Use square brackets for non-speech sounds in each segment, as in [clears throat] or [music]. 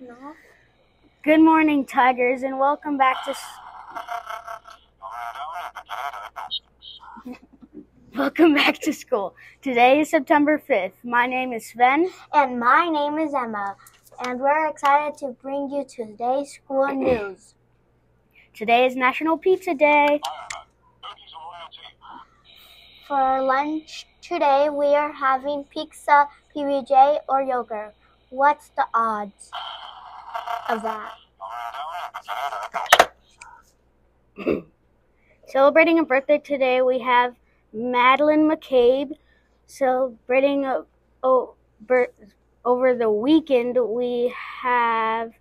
No. Good morning, Tigers, and welcome back to. [laughs] welcome back to school. Today is September 5th. My name is Sven. And my name is Emma, and we're excited to bring you today's school [clears throat] news. Today is National Pizza Day. For lunch today, we are having pizza, PBJ, or yogurt. What's the odds of that? [clears throat] Celebrating a birthday today, we have Madeline McCabe. Celebrating uh, a, oh, bir- over the weekend, we have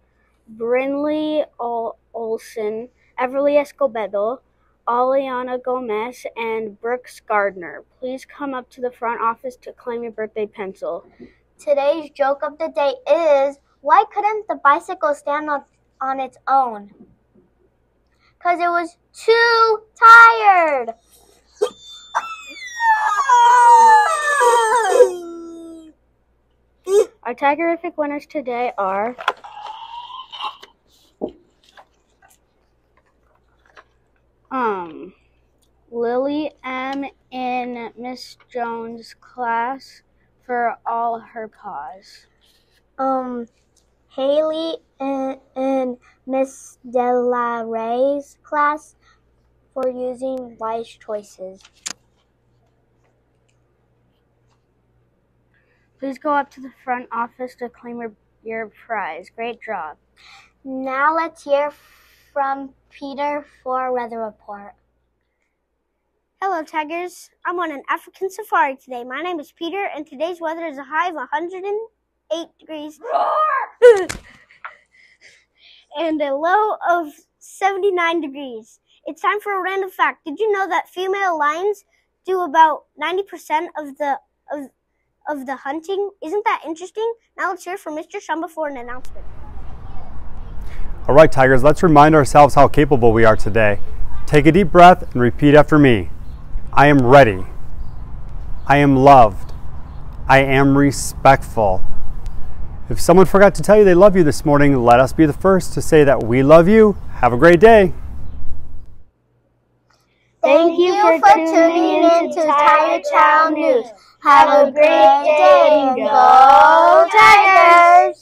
Brinley Ol- Olson, Everly Escobedo, Aliana Gomez, and Brooks Gardner. Please come up to the front office to claim your birthday pencil. Today's joke of the day is why couldn't the bicycle stand on, on its own? Because it was too tired. [laughs] Our Tigerific winners today are um Lily M in Miss Jones' class for all her paws. Um, Haley in, in Miss Delaray's class for using wise choices. Please go up to the front office to claim your, your prize. Great job. Now let's hear from Peter for a weather report. Hello, Tigers. I'm on an African safari today. My name is Peter, and today's weather is a high of 108 degrees [laughs] and a low of 79 degrees. It's time for a random fact. Did you know that female lions do about 90% of the of of the hunting? Isn't that interesting? Now let's hear from Mr. Shumba for an announcement. All right, Tigers, let's remind ourselves how capable we are today. Take a deep breath and repeat after me. I am ready. I am loved. I am respectful. If someone forgot to tell you they love you this morning, let us be the first to say that we love you. Have a great day. Thank you for tuning in to Tiger Town News. Have a great day go Tigers!